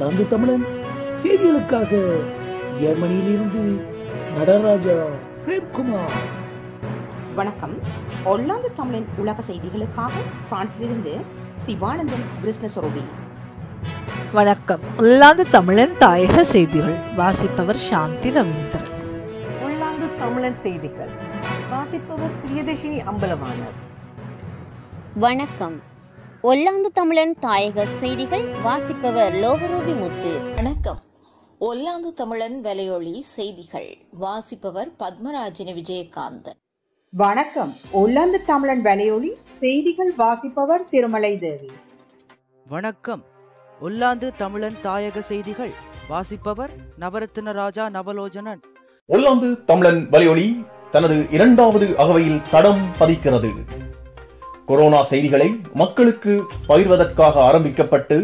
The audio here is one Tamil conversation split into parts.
ஒல்லாந்து தமிழன். செய்திகளுக்காக ஜெர்மனியிலிருந்து நடராஜா பிரேம்குமார். வணக்கம். ஒல்லாந்து தமிழின் உலக செய்திகளுக்காக பிரான்சிலிருந்து சிவானந்தன் கிருஷ்ணஸ்வரூபி. வணக்கம். உள்ளாந்து தமிழன் தாயக செய்திகள். வாசிப்பவர் சாந்தி ரவீந்திரன். உள்ளாந்து தமிழன் செய்திகள். வாசிப்பவர் பிரியதர்ஷினி அம்பலவாணர். வணக்கம். ஒல்லாந்து தமிழன் தாயக செய்திகள் வாசிப்பவர் லோகரூபி முத்து. வணக்கம். ஒல்லாந்து தமிழன் வலையொலி செய்திகள். வாசிப்பவர் பத்மராஜினி விஜயகாந்தன். வணக்கம். ஒல்லாந்து தமிழன் வலையொலி செய்திகள் வாசிப்பவர் திருமலை தேவி வணக்கம். ஒல்லாந்து தமிழன் தாயக செய்திகள். வாசிப்பவர் நவரத்ன ராஜா நவலோஜனன். ஒல்லாந்து தமிழன் வலையொலி தனது இரண்டாவது அகவையில் தடம் பதிக்கிறது. கொரோனா செய்திகளை மக்களுக்கு பகிர்வதற்காக ஆரம்பிக்கப்பட்டு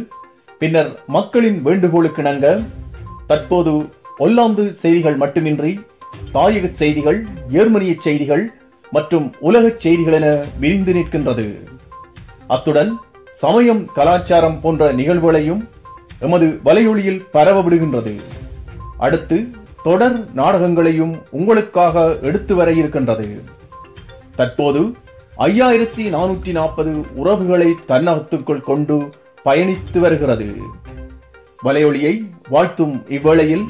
பின்னர் மக்களின் வேண்டுகோளுக்கிணங்க தற்போது ஒல்லாந்து செய்திகள் மட்டுமின்றி தாயக செய்திகள் ஜெர்மனிய செய்திகள் மற்றும் உலகச் செய்திகள் என விரிந்து நிற்கின்றது. அத்துடன் சமயம் கலாச்சாரம் போன்ற நிகழ்வுகளையும் எமது வலையொலியில் பரவ விடுகின்றது. அடுத்து தொடர் நாடகங்களையும் உங்களுக்காக எடுத்து வர இருக்கின்றது. தற்போது ஐயாயிரத்தி நானூற்றி நாற்பது உறவுகளை தன்னகத்துக்குள் கொண்டு பயணித்து வருகிறது. வலையொலியை வாழ்த்தும் இவ்வேளையில்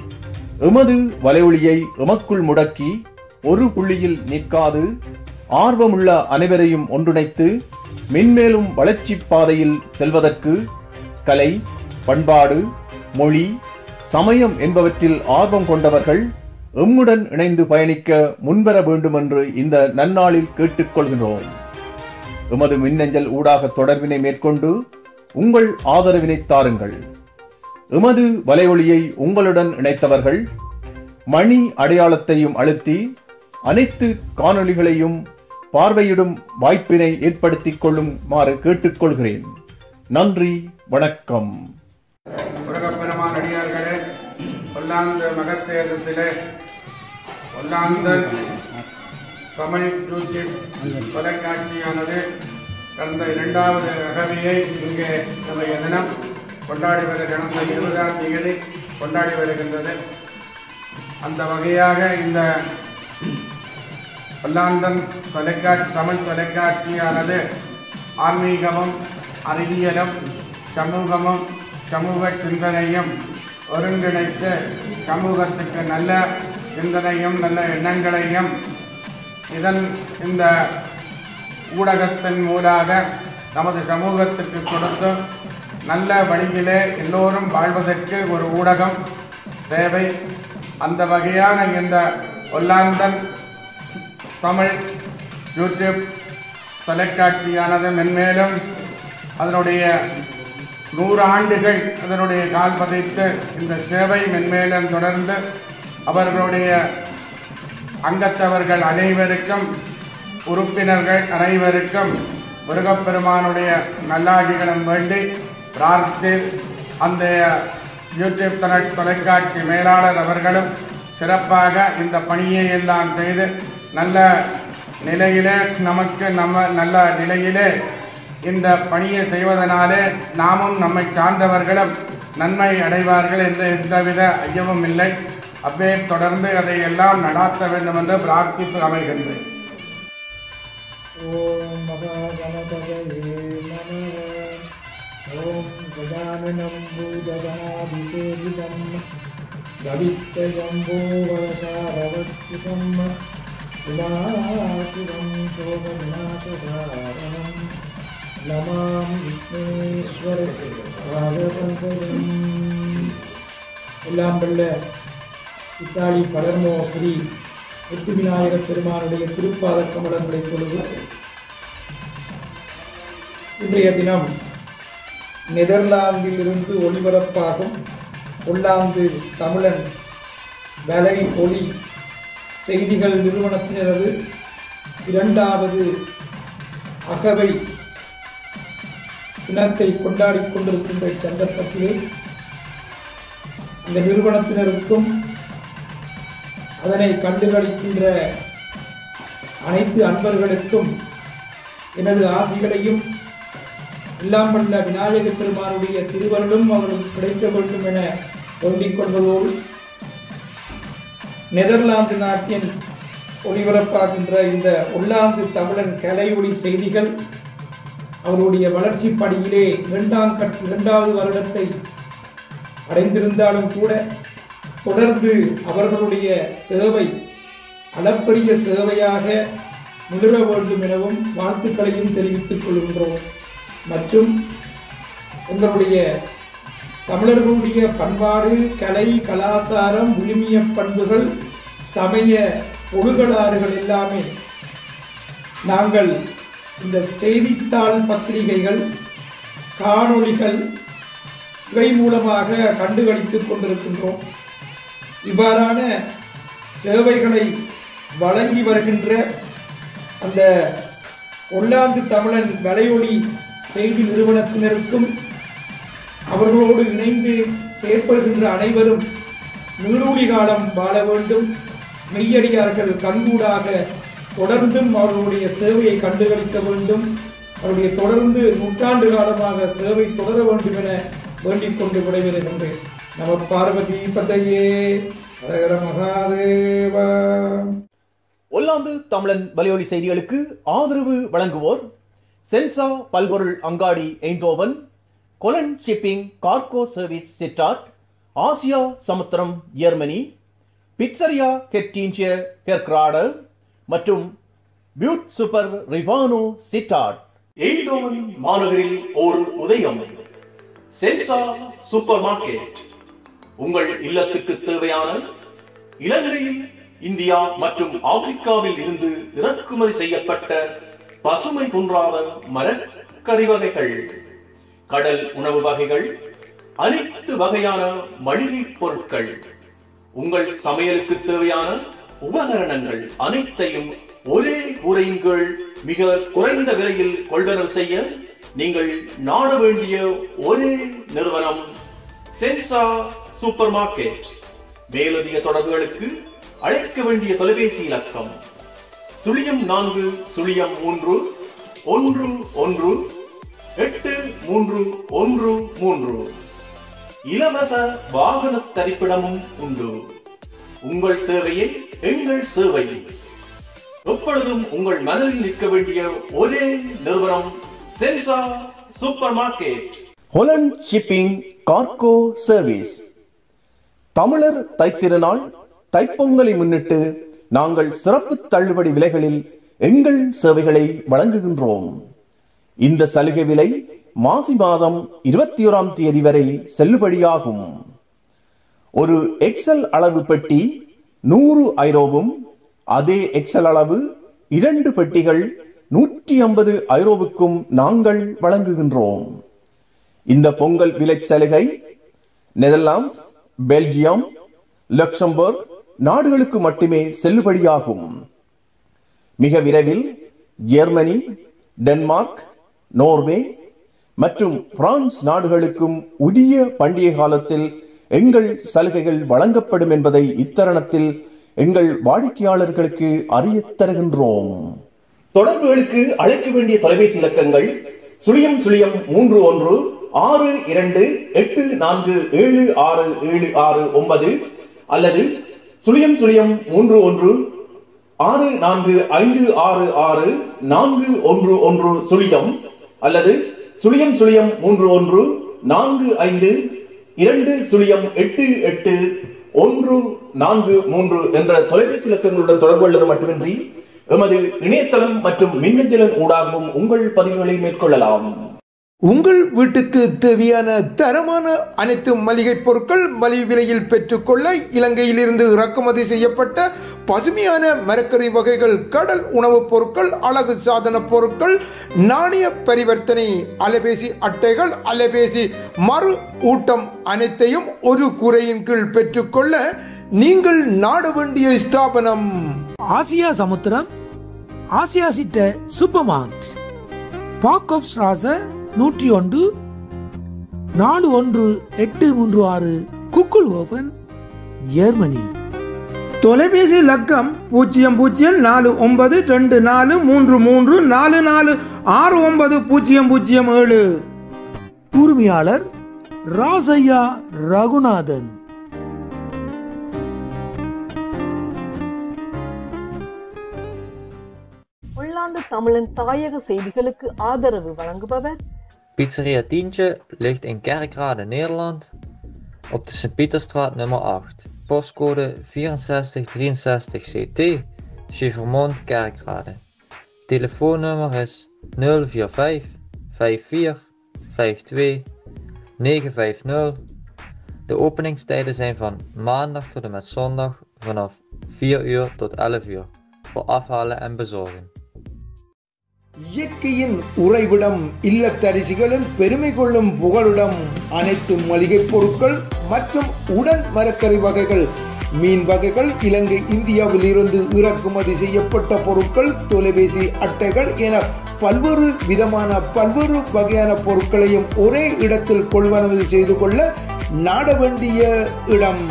எமது வலையொலியை எமக்குள் முடக்கி ஒரு புள்ளியில் நிற்காது. ஆர்வமுள்ள அனைவரையும் ஒன்றிணைத்து மென்மேலும் வளர்ச்சி பாதையில் செல்வதற்கு கலை பண்பாடு மொழி சமயம் என்பவற்றில் ஆர்வம் கொண்டவர்கள் எம்முடன் இணைந்து பயணிக்க முன்வர வேண்டும் என்று இந்த நன்னாளில் கேட்டுக்கொள்கிறோம் எமது மின்னஞ்சல் ஊடாக தொடர்பினை மேற்கொண்டு உங்கள் ஆதரவினை தாருங்கள். எமது வலையொலியை உங்களுடன் இணைத்தவர்கள் மணி அடையாளத்தையும் அழுத்தி அனைத்து காணொளிகளையும் பார்வையிடும் வாய்ப்பினை ஏற்படுத்திக் கொள்ளுமாறு கேட்டுக்கொள்கிறேன். நன்றி வணக்கம். முருகப்பெருமான் அடியார்களே ஒல்லாந்து மகத்தேதத்திலே ஒல்லாந்தன் தமிழ் யூடியூப் தொலைக்காட்சியானது கடந்த இரண்டாவது அகவையை இங்கே நம்முடைய தினம் கொண்டாடி வரு கடந்த இருபதாம் தேதி கொண்டாடி வருகின்றது. அந்த வகையாக இந்த பல்லாந்தன் தொலைக்காட்சி தமிழ் தொலைக்காட்சியானது ஆன்மீகமும் அறிவியலும் சமூகமும் சமூக சிந்தனையும் ஒருங்கிணைத்து சமூகத்துக்கு நல்ல சிந்தனையும் நல்ல எண்ணங்களையும் இதன் இந்த ஊடகத்தின் மூலாக நமது சமூகத்துக்கு கொடுத்து நல்ல வழியிலே எல்லோரும் வாழ்வதற்கு ஒரு ஊடகம் தேவை. அந்த வகையான இந்த ஒல்லாந்தன் தமிழ் யூடியூப் தொலைக்காட்சியானது மென்மேலும் அதனுடைய நூறு ஆண்டுகள் அதனுடைய கால் பதித்து இந்த சேவை மென்மேலும் தொடர்ந்து அவர்களுடைய அங்கத்தவர்கள் அனைவருக்கும் உறுப்பினர்கள் அனைவருக்கும் முருகப்பெருமானுடைய நல்லாகிகளும் வேண்டி பிரார்த்தி அந்த யூடியூப் தொலை தொலைக்காட்சி மேலாளர் அவர்களும் சிறப்பாக இந்த பணியை எல்லாம் செய்து நல்ல நிலையிலே நமக்கு நம்ம நல்ல நிலையிலே இந்த பணியை செய்வதனாலே நாமும் நம்மை சார்ந்தவர்களும் நன்மை அடைவார்கள் என்று எந்தவித ஐயமும் இல்லை. அப்படியே தொடர்ந்து அதை எல்லாம் நடாத்த வேண்டும் என்று பிரார்த்தித்து அமைகின்றேன். ஓம் மகாகணபதயே நம. ஓம் கஜானனம் பூஜகணாபிஷேகிதம் கவித்தயம்போவசாரவர்த்திதம் உலாசிரம் சோகநாசகாரணம் நமாமி விக்னேஸ்வர. ராகவந்தரம் எல்லாம் வல்ல இத்தாலி பலர்மோ ஸ்ரீ எட்டு விநாயகர் பெருமானுடைய திருப்பாத கமலங்களை தொழுது இன்றைய தினம் நெதர்லாந்தில் இருந்து ஒளிபரப்பாகும் ஒல்லாந்து தமிழன் வலை ஒளி செய்திகள் நிறுவனத்தினரது இரண்டாவது அகவை தினத்தை கொண்டாடிக் கொண்டிருக்கின்ற சந்தர்ப்பத்திலே இந்த நிறுவனத்தினருக்கும் அதனை கண்டுகளிக்கின்ற அனைத்து அன்பர்களுக்கும் எனது ஆசைகளையும் எல்லாம் வல்ல விநாயக பெருமானுடைய திருவருளும் அவர்களுக்கு கிடைக்க வேண்டும் என வேண்டிக் கொள்வதோடு நெதர்லாந்து நாட்டின் ஒளிபரப்பாகின்ற இந்த ஒல்லாந்து தமிழன் கலையொளி செய்திகள் அவருடைய வளர்ச்சி படியிலே இரண்டாம் கட் இரண்டாவது வருடத்தை அடைந்திருந்தாலும் கூட தொடர்ந்து அவர்களுடைய சேவை அளப்பரிய சேவையாக முதிர வேண்டும் எனவும் வாழ்த்துக்களையும் தெரிவித்துக் கொள்கின்றோம். மற்றும் எங்களுடைய தமிழர்களுடைய பண்பாடு கலை கலாச்சாரம் விழுமிய பண்புகள் சமய ஒழுகலாறுகள் எல்லாமே நாங்கள் இந்த செய்தித்தாள் பத்திரிகைகள் காணொளிகள் இவை மூலமாக கண்டுகளித்துக் கொண்டிருக்கின்றோம். இவ்வாறான சேவைகளை வழங்கி வருகின்ற அந்த ஒல்லாந்து தமிழன் வலையொலி செய்தி நிறுவனத்தினருக்கும் அவர்களோடு இணைந்து செயற்படுகின்ற அனைவரும் நீடூழி காலம் வாழ வேண்டும். மெய்யடியார்கள் கண்கூடாக தொடர்ந்தும் அவர்களுடைய சேவையை கண்டுகளிக்க வேண்டும். அவருடைய தொடர்ந்து நூற்றாண்டு காலமாக சேவை தொடர வேண்டும் என வேண்டிக் கொண்டு விடைபெறுகின்றேன். நம பார்வதி பதையே ஹரஹர மகாதேவா. ஒல்லாந்து தமிழன் வலையொலி செய்திகளுக்கு ஆதரவு வழங்குவோர் சென்சா பல்பொருள் அங்காடி Eindhoven Cologne shipping cargo service Sittard Asia Samuthiram Germany pizzeria கெட்டீஞ்சிய பெர்க்ராட மற்றும் பியூட் சூப்பர் ரிவானோ சிட்டாட் எய்ந்தோவன் மாநகரில் ஓர் உதயம். Sensa supermarket. உங்கள் இல்லத்துக்கு தேவையான இலங்கையில் இந்தியா மற்றும் ஆப்பிரிக்காவில் இருந்து இறக்குமதி செய்யப்பட்ட பசுமை குன்றாத மரக்கறி வகைகள் கடல் உணவு வகைகள் அனைத்து வகையான மளிகை பொருட்கள் உங்கள் சமையலுக்கு தேவையான உபகரணங்கள் அனைத்தையும் ஒரே உரையுங்கள் மிக குறைந்த விலையில் கொள்வனவு செய்ய நீங்கள் நாட வேண்டிய ஒரே நிறுவனம் சென்சா சூப்பர் மார்க்கெட். மேலதிக தொடர்புகளுக்கு அழைக்க வேண்டிய தொலைபேசி இலக்கம். சுழியம் நான்கு சுழியம் மூன்று ஒன்று ஒன்று எட்டு மூன்று ஒன்று மூன்று. இலவச வாகன தரிப்பிடமும் உண்டு. உங்கள் தேவையை எங்கள் சேவை. எப்பொழுதும் உங்கள் மனதில் நிற்க வேண்டிய ஒரே நிறுவனம் Sensa supermarket. Holland shipping cargo service தமிழர் தைத்திருநாள் தைப்பொங்கலை முன்னிட்டு நாங்கள் சிறப்பு தள்ளுபடி விலைகளில் எங்கள் சேவைகளை வழங்குகின்றோம். இந்த சலுகை விலை மாசி மாதம் இருபத்தி ஓராம் தேதி வரை செல்லுபடியாகும். ஒரு எக்ஸல் அளவு பெட்டி நூறு ஐரோவும் அதே எக்ஸல் அளவு இரண்டு பெட்டிகள் நூற்றி ஐம்பது ஐரோவுக்கும் நாங்கள் வழங்குகின்றோம். இந்த பொங்கல் விலை சலுகை நெதர்லாந்து பெல்ஜியம் லக்சம்பர்க் நாடுகளுக்கு மட்டுமே செல்லுபடியாகும். மிக விரைவில் ஜெர்மனி டென்மார்க் நோர்வே மற்றும் பிரான்ஸ் நாடுகளுக்கும் உரிய பண்டிகை காலத்தில் எங்கள் சலுகைகள் வழங்கப்படும் என்பதை இத்தருணத்தில் எங்கள் வாடிக்கையாளர்களுக்கு அறிய தருகின்றோம். தொடர்புகளுக்கு அழைக்க வேண்டிய தொலைபேசி இலக்கங்கள் சுழியம் சுழியம் மூன்று ஒன்று ஆறு இரண்டு எட்டு நான்கு ஏழு ஆறு ஏழு ஆறு ஒன்பது அல்லது சுழியம் சுழியம் மூன்று ஒன்று ஆறு நான்கு ஐந்து ஆறு ஆறு நான்கு ஒன்று ஒன்று சுழியம் அல்லது சுழியம் சுழியம் மூன்று ஒன்று நான்கு ஐந்து இரண்டு சுழியம் எட்டு எட்டு ஒன்று நான்கு மூன்று என்ற தொலைபேசி இலக்கங்களுடன் தொடர்பு கொள்வது மட்டுமின்றி எமது இணையதளம் மற்றும் மின்னஞ்சலன் ஊடாகவும் உங்கள் பதிவுகளை மேற்கொள்ளலாம். உங்கள் வீட்டுக்கு தேவையான தரமான அனைத்து மளிகை பொருட்கள் மலிவு விலையில் பெற்றுக்கொள்ள இலங்கையிலிருந்து இறக்குமதி செய்யப்பட்ட பசுமையான மரக்கறி வகைகள் கடல் உணவுப் பொருட்கள் அழகு சாதன பொருட்கள் நாணய பரிவர்த்தனை அலைபேசி அட்டைகள் அலைபேசி மறு ஊட்டம் அனைத்தையும் ஒரு குறையின் கீழ் பெற்றுக்கொள்ள நீங்கள் நாட வேண்டிய ஸ்தாபனம். ஆசியா சமுத்திரம் ஆசியா சிட்ட சூப்பர் மார்ட் பாக் ஆஃப் ஸ்ராச நூற்றி ஒன்று நாலு ஒன்று எட்டு மூன்று ஆறு குக்குல் ஓபன் ஜெர்மனி. தொலைபேசி இலக்கம் பூஜ்ஜியம் பூஜ்ஜியம் நாலு ஒன்பது ரெண்டு நாலு மூன்று மூன்று நாலு நாலு ஆறு ஒன்பது பூஜ்ஜியம் பூஜ்ஜியம் ஏழு. உரிமையாளர் ராசையா ரகுநாதன். உள்ளாந்து தமிழன் தாயக செய்திகளுக்கு ஆதரவு வழங்குபவர் Pizzeria Tientje ligt in Kerkrade, Nederland, op de Sint-Pieterstraat nummer 8. Postcode 6463 CT, Chevermond, Kerkrade. Telefoonnummer is 045 54 52 950. De openingstijden zijn van maandag tot en met zondag vanaf 4 uur tot 11 uur voor afhalen en bezorgen. இயற்கையின் உறைவிடம் இல்லத்தரிசிகளின் பெருமை கொள்ளும் புகழுடம் அனைத்து மளிகைப் பொருட்கள் மற்றும் உடன் மரக்கறி வகைகள். மீன் வகைகள் இலங்கை இந்தியாவில் இருந்து இறக்குமதி செய்யப்பட்ட பொருட்கள் தொலைபேசி அட்டைகள் என பல்வேறு விதமான பல்வேறு வகையான பொருட்களையும் ஒரே இடத்தில் கொள்வனவு செய்து கொள்ள நாட வேண்டிய இடம்.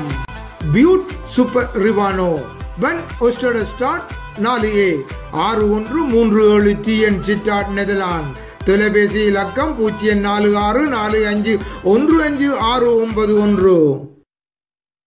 பியூட் சூப்பர் ரிவானோ வன் ஒஸ்டட ஸ்டார்ட் நாலு ஏ. ஆறு ஒன்று மூன்று ஏழு டிஎன் சிட்டாட் நெதர்லாந்து தொலைபேசி இலக்கம் பூஜ்ஜியம் நாலு ஆறு நாலு அஞ்சு ஒன்று அஞ்சு ஆறு ஒன்பது ஒன்று.